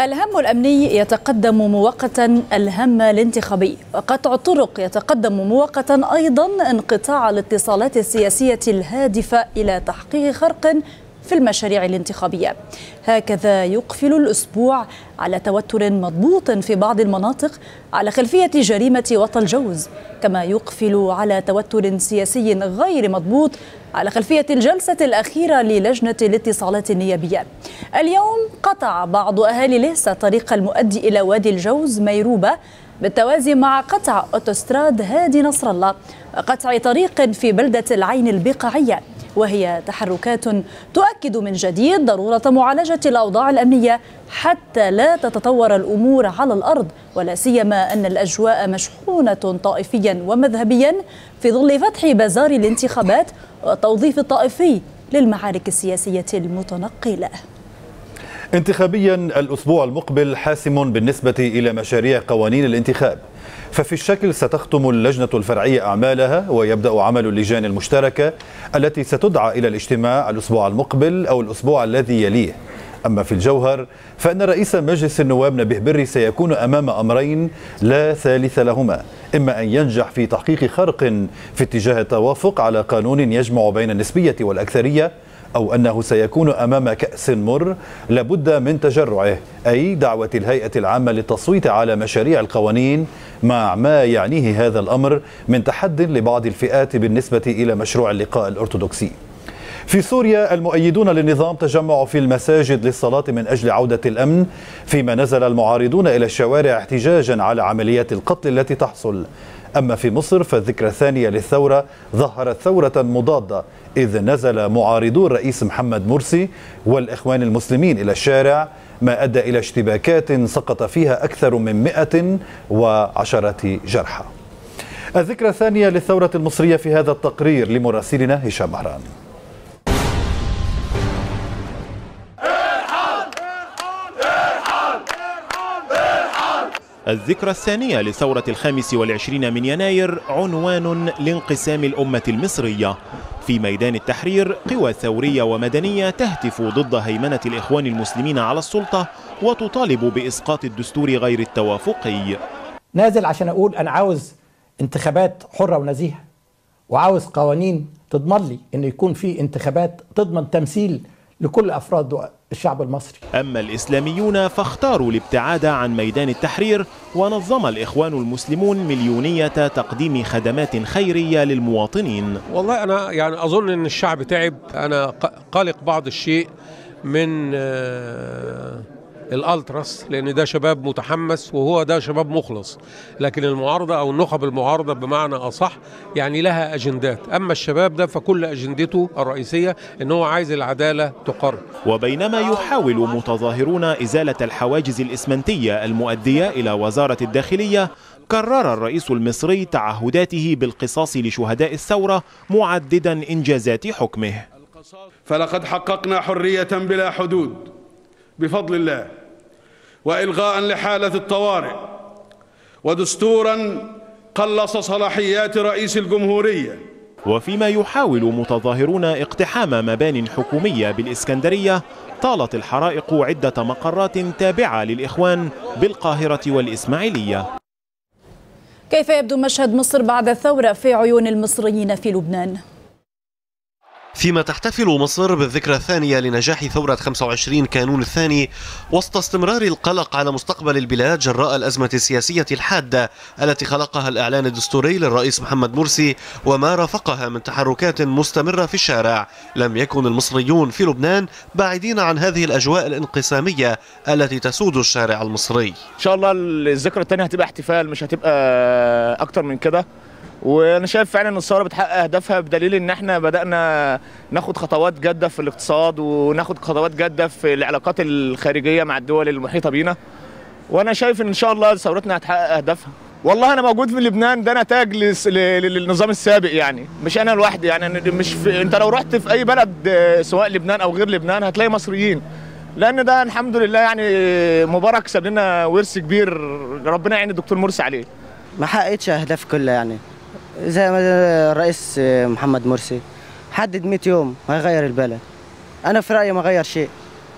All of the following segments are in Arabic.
الهم الأمني يتقدم مؤقتا الهم الانتخابي وقطع الطرق يتقدم مؤقتا أيضا انقطاع الاتصالات السياسية الهادفة إلى تحقيق خرق في المشاريع الانتخابية. هكذا يقفل الأسبوع على توتر مضبوط في بعض المناطق على خلفية جريمة وطى الجوز كما يقفل على توتر سياسي غير مضبوط على خلفية الجلسة الأخيرة للجنة الاتصالات النيابية. اليوم قطع بعض أهالي ليسا طريق المؤدي إلى وادي الجوز ميروبة بالتوازي مع قطع أوتوستراد هادي نصر الله وقطع طريق في بلدة العين البقاعية. وهي تحركات تؤكد من جديد ضرورة معالجة الأوضاع الأمنية حتى لا تتطور الأمور على الأرض. ولا سيما أن الأجواء مشحونة طائفيا ومذهبيا في ظل فتح بازار الانتخابات والتوظيف الطائفي للمعارك السياسية المتنقلة. انتخابيا الأسبوع المقبل حاسم بالنسبة إلى مشاريع قوانين الانتخاب. ففي الشكل ستختم اللجنة الفرعية أعمالها ويبدأ عمل اللجان المشتركة التي ستدعى إلى الاجتماع الأسبوع المقبل أو الأسبوع الذي يليه. أما في الجوهر فإن رئيس مجلس النواب نبيه بري سيكون أمام أمرين لا ثالث لهما إما أن ينجح في تحقيق خرق في اتجاه التوافق على قانون يجمع بين النسبية والأكثرية أو أنه سيكون أمام كأس مر لابد من تجرعه أي دعوة الهيئة العامة للتصويت على مشاريع القوانين مع ما يعنيه هذا الأمر من تحد لبعض الفئات بالنسبة إلى مشروع اللقاء الأرثوذكسي. في سوريا المؤيدون للنظام تجمعوا في المساجد للصلاة من أجل عودة الأمن فيما نزل المعارضون إلى الشوارع احتجاجا على عمليات القتل التي تحصل. أما في مصر فالذكرى الثانية للثورة ظهرت ثورة مضادة إذ نزل معارضو الرئيس محمد مرسي والإخوان المسلمين إلى الشارع ما أدى إلى اشتباكات سقط فيها أكثر من مئة وعشرة جرحى. الذكرى الثانية للثورة المصرية في هذا التقرير لمراسلنا هشام مهران. الذكرى الثانية لثورة الخامس والعشرين من يناير عنوان لانقسام الأمة المصرية. في ميدان التحرير قوى ثورية ومدنية تهتف ضد هيمنة الإخوان المسلمين على السلطة وتطالب بإسقاط الدستور غير التوافقي. نازل عشان أقول أنا عاوز انتخابات حرة ونزيهة وعاوز قوانين تضمن لي أن يكون في انتخابات تضمن تمثيل لكل أفراد الشعب المصري. أما الإسلاميون فاختاروا الابتعاد عن ميدان التحرير ونظم الإخوان المسلمون مليونية تقديم خدمات خيرية للمواطنين. والله أنا يعني أظن أن الشعب تعب. أنا قلق بعض الشيء من الألتراس لأن ده شباب متحمس وهو ده شباب مخلص. لكن المعارضة أو النخب المعارضة بمعنى أصح يعني لها أجندات. أما الشباب ده فكل أجندته الرئيسية إن هو عايز العدالة تقر. وبينما يحاول متظاهرون إزالة الحواجز الإسمنتية المؤدية إلى وزارة الداخلية كرر الرئيس المصري تعهداته بالقصاص لشهداء الثورة معددا إنجازات حكمه. فلقد حققنا حرية بلا حدود. بفضل الله. وإلغاء لحالة الطوارئ. ودستورا قلص صلاحيات رئيس الجمهورية. وفيما يحاول متظاهرون اقتحام مبان حكومية بالإسكندرية طالت الحرائق عدة مقرات تابعة للإخوان بالقاهرة والإسماعيلية. كيف يبدو مشهد مصر بعد الثورة في عيون المصريين في لبنان؟ فيما تحتفل مصر بالذكرى الثانية لنجاح ثورة 25 كانون الثاني وسط استمرار القلق على مستقبل البلاد جراء الأزمة السياسية الحادة التي خلقها الإعلان الدستوري للرئيس محمد مرسي وما رافقها من تحركات مستمرة في الشارع. لم يكن المصريون في لبنان بعيدين عن هذه الأجواء الانقسامية التي تسود الشارع المصري. إن شاء الله الذكرى الثانية هتبقى احتفال مش هتبقى أكتر من كده. وأنا شايف فعلا إن الثورة بتحقق أهدافها بدليل إن إحنا بدأنا ناخد خطوات جادة في الاقتصاد وناخد خطوات جادة في العلاقات الخارجية مع الدول المحيطة بينا. وأنا شايف إن إن شاء الله ثورتنا هتحقق أهدافها. والله أنا موجود في لبنان ده نتاج للنظام السابق يعني. مش أنا لوحدي يعني مش في أنت لو رحت في أي بلد سواء لبنان أو غير لبنان هتلاقي مصريين. لأن ده الحمد لله يعني مبارك ساب لنا ورث كبير ربنا يعين الدكتور مرسي عليه. ما حققتش أهداف كلها يعني. زي ما الرئيس محمد مرسي حدد 100 يوم هيغير البلد. أنا في رأيي ما غير شيء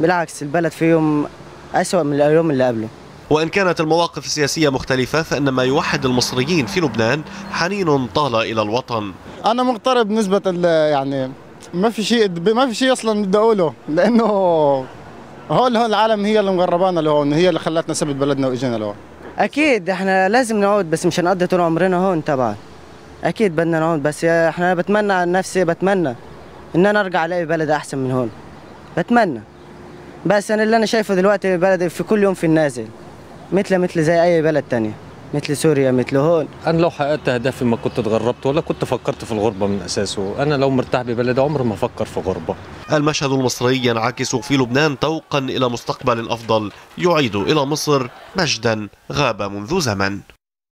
بالعكس البلد في يوم أسوأ من اليوم اللي قبله. وإن كانت المواقف السياسية مختلفة فإن ما يوحد المصريين في لبنان حنين طال إلى الوطن. أنا مغترب نسبة ال- يعني ما في شيء ما في شيء أصلا بدي أقوله لأنه هون هون العالم هي اللي مغربانا لهون هي اللي خلتنا سبت بلدنا وإجينا لهون. أكيد إحنا لازم نعود بس مش هنقضي طول عمرنا هون طبعا أكيد بدنا نعود بس يا إحنا بتمنى عن نفسي بتمنى إن أنا أرجع ألاقي بلد أحسن من هون. بتمنى. بس أنا اللي أنا شايفه دلوقتي بلد في كل يوم في النازل مثل مثل زي أي بلد تانية مثل سوريا مثل هون. أنا لو حققت أهدافي ما كنت اتغربت ولا كنت فكرت في الغربة من أساسه. أنا لو مرتاح ببلدي عمري ما أفكر في غربة. المشهد المصري ينعكس في لبنان طوقا إلى مستقبل أفضل يعيد إلى مصر مجدا غاب منذ زمن.